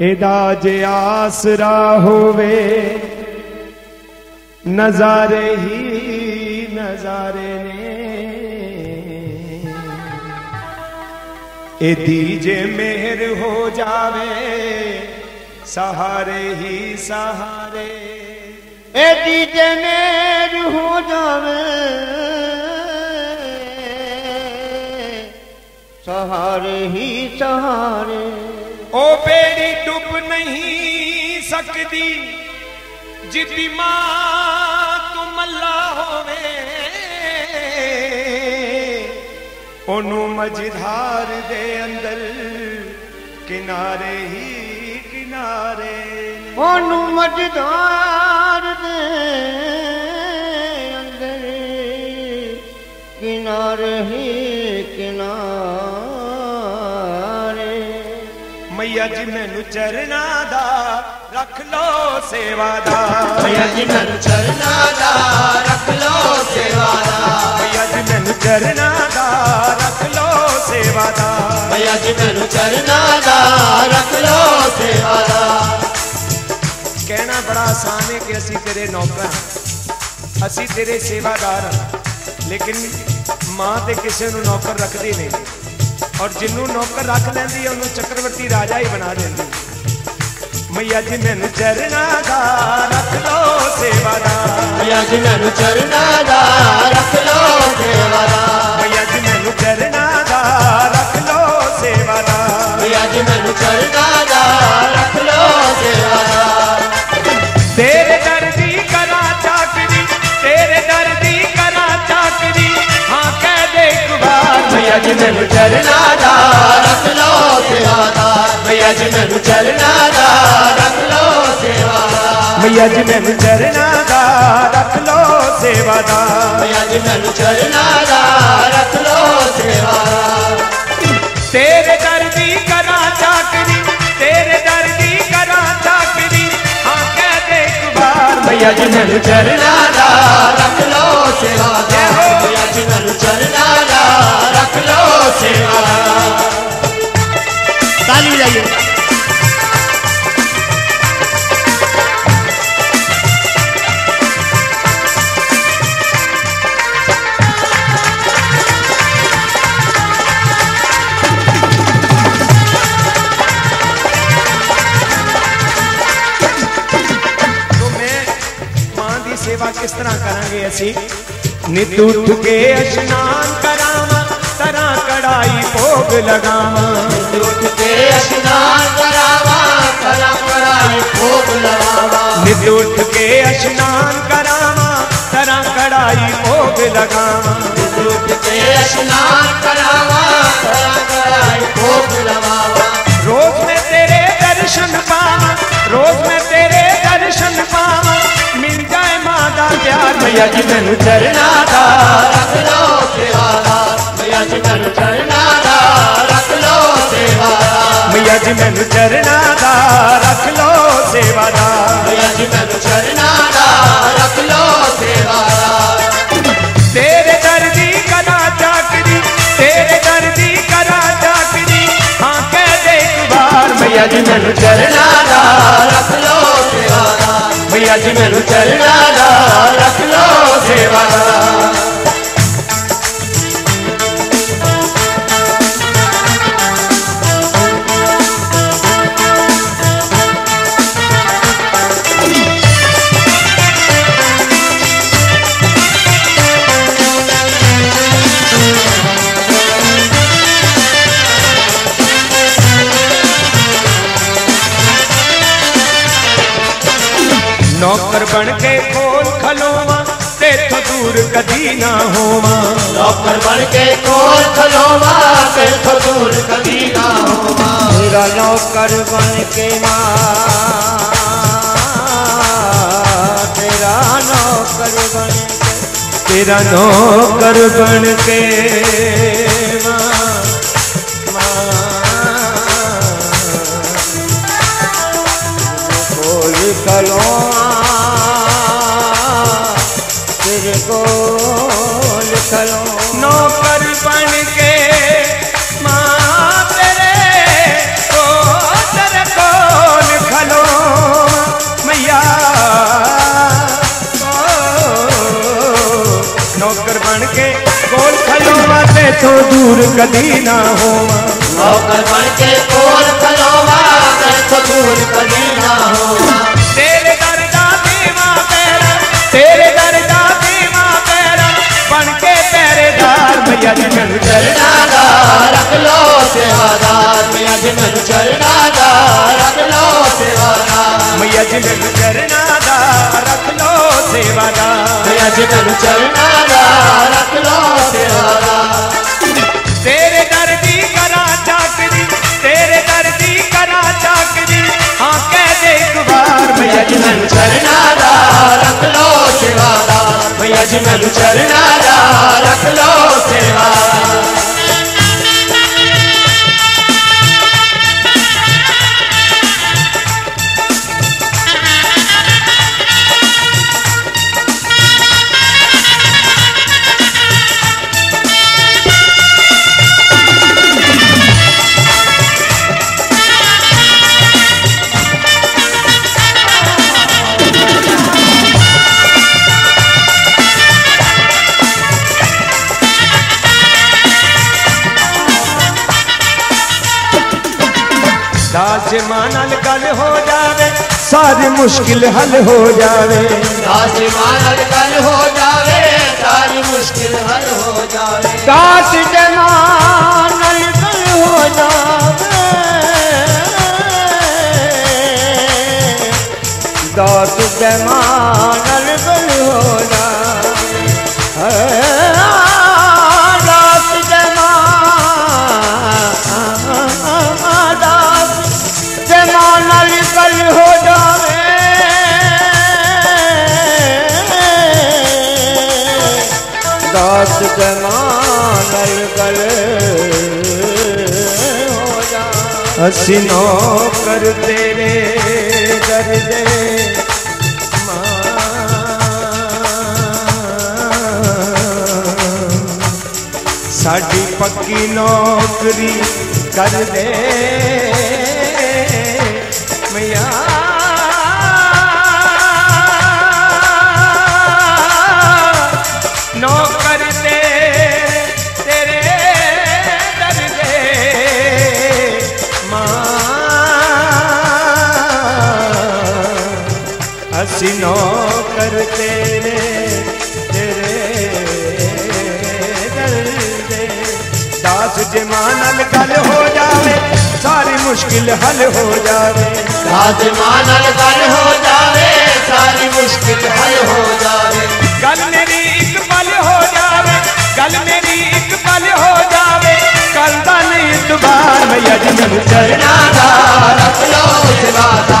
एदा जे आसरा होवे, नजारे ही नजारे ने। ए दीजे मेहर हो जावे, सहारे ही सहारे। ए दीजे मेहर हो जावे, सहारे ही सहारे। ਉਹ ਬੇੜੀ ਡੁੱਬ ਨਹੀਂ ਸਕਦੀ, ਜਿੱਦੀ ਮਾਂ ਤੂੰ ਮੱਲਾ ਹੋਵੇ। ਉਹਨੂੰ ਮਝਧਾਰ ਦੇ ਅੰਦਰ ਕਿਨਾਰੇ ਹੀ ਕਿਨਾਰੇ ਉਹਨੂੰ ਮਜਦਾਰ ਦੇ ਅੰਦਰ ਕਿਨਾਰੇ ਹੀ ਕਿਨਾਰੇ ਮਈਆ ਜੀ ਮੈਨੂੰ ਚਰਨਾ ਦਾ ਰੱਖ ਲੋ ਸੇਵਾਦਾਰ ਭਈਆ ਜੀ ਮੈਨੂੰ ਚਰਨਾ ਦਾ ਰੱਖ ਲੋ ਸੇਵਾਦਾਰ ਮਈਆ ਜੀ ਮੈਨੂੰ ਚਰਨਾ ਦਾ ਰੱਖ ਲੋ ਸੇਵਾਦਾਰ ਭਈਆ ਜੀ ਮੈਨੂੰ ਚਰਨਾ ਦਾ ਰੱਖ ਲੋ ਸੇਵਾਦਾਰ ਕਹਿਣਾ ਬੜਾ ਆਸਾਨ ਹੈ ਕਿ ਅਸੀਂ ਤੇਰੇ ਨੌਕਰ ਹਾਂ। ਅਸੀਂ ਤੇਰੇ ਸੇਵਾਦਾਰ ਹਾਂ। ਲੇਕਿਨ ਮਾਂ ਤੇ ਕਿਸੇ ਨੂੰ ਨੌਕਰ ਰੱਖਦੀ ਨਹੀਂ। ਔਰ ਜਿੰਨੂੰ ਨੌਕਰ ਰੱਖ ਲੈਂਦੀ ਉਹਨੂੰ ਚੱਕਰਵਰਤੀ ਰਾਜਾ ਹੀ ਬਣਾ ਦਿੰਦੀ। ਮਈਆ ਜੀ ਮੈਨੂੰ ਚਰਨਾ ਦਾ ਰੱਖ ਲੋ ਸੇਵਾਦਾਰ ਭਈਆ ਜੀ ਮੈਨੂੰ ਚਰਨਾ ਦਾ ਰੱਖ ਲੋ ਸੇਵਾਦਾਰ ਮਈਆ ਜੀ ਮੈਨੂੰ ਚਰਨਾ ਦਾ ਰੱਖ ਲੋ ਸੇਵਾਦਾਰ ਭਈਆ ਜੀ ਮੈਨੂੰ ਚਰਨਾ ਮੈਨੂੰ ਚਰਨਾ ਦਾ ਰੱਖ ਲੋ ਸੇਵਾਦਾਰ ਭਈਆ ਜੀ ਮੈਨੂੰ ਚਰਨਾ ਦਾ ਰੱਖ ਲੋ ਸੇਵਾਦਾਰ ਮਈਆ ਜੀ ਮੈਨੂੰ ਚਰਨਾ ਦਾ ਰੱਖ ਲੋ ਸੇਵਾਦਾਰ ਭਈਆ ਜੀ ਮੈਨੂੰ ਚਰਨਾ ਦਾ ਰੱਖ ਲੋ ਸੇਵਾਦਾਰ ਤੇਰੇ ਦਰ ਦੀ ਕਰਾਂ ਚਾਕਰੀ ਤੇਰੇ ਦਰ ਦੀ ਕਰਾਂ ਚਾਕਰੀ ਹਾਂ ਕਹਿ ਦੇ ਇੱਕ ਵਾਰ ਭਈਆ ਜੀ ਮੈਨੂੰ ਚਰਨਾ ਦਾ ਰੱਖ ਲੋ ਸੇਵਾਦਾਰ ऐसी नित उठ के स्नान करावा तरा कड़ाई भोग लगावा। उठ के स्नान करावा तरा कड़ाई भोग लगावा। नित उठ के स्नान करावा तरा कड़ाई भोग लगावा। उठ के स्नान करावा तरा कड़ाई ननु चरणा रख लो सेवादार मैया जी ननु चरणा दा रख लो सेवादार मैया जी ननु चरणा दा रख मैया जी ननु चरणा दा रख लो सेवादार चाकरी तेरे दर दी करा चाकरी मैया जी ननु चरणा चला रखलो सेवा। नौकर बन के कोल खलोवा ते तो दूर कदी ना होवा। नौकर बन के कोल खलोवा ते तो दूर कदी ना होवा। मेरा नौकर बन के माँ तेरा नौकर बन के तेरा नौकर बन के तो दूर कदी ना हो तो तेरे दर दा देवा पैरा तेरे दर दा पैरा बन के पैरेदार भैया जी मन चलना दा। रख लो सेवादार भैया जी चलना दा रख लो सेवादार भैया जी चलना रख लो सेवादार भैया जी चलना दा रख लो सेवादार सजन चरणारा आसमान अलगल हो जावे। सारी मुश्किल हल हो जावे। आसमान अलगल हो जावे सारी मुश्किल हल हो जावे। काश जमान अलगल हो जावे। दास जमान अलगल हो जावे। दास जमानल कर हसीनो कर तेरे दर्दे साड़ी पक्की नौकरी कर दे। राजमानल गल हो जावे सारी मुश्किल हल हो जावे। राजमानल गल हो जावे सारी मुश्किल हल हो जावे। गल मेरी एक पल हो जावे गल मेरी एक पल हो जावे। कल दा नहीं दोबारा मैं अजनम चरना दा रख लो मुझे वादा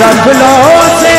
रब लो से